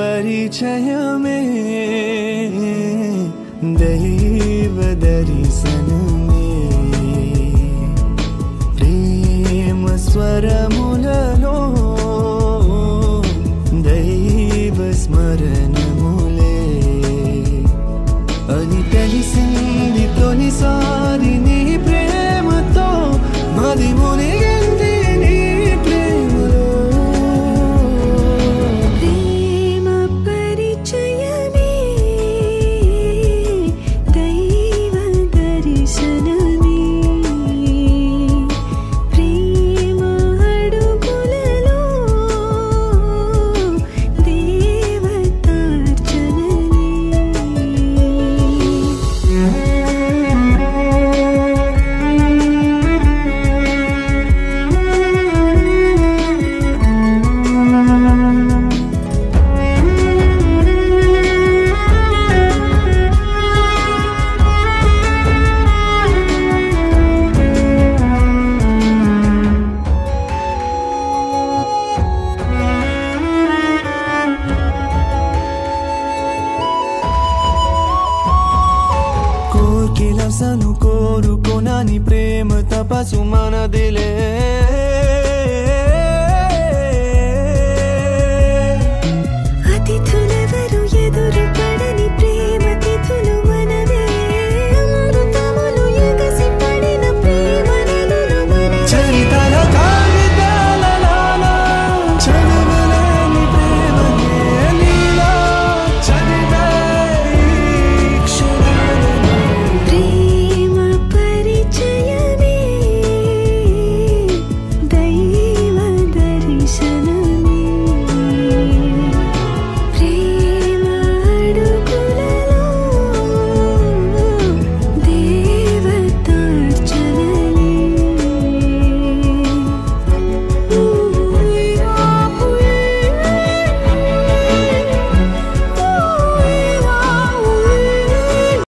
परिचय में दैव दर्शन में। प्रेम स्वरमुन మనసను కోరుకోనాని ప్రేమ తపసు మనదిలే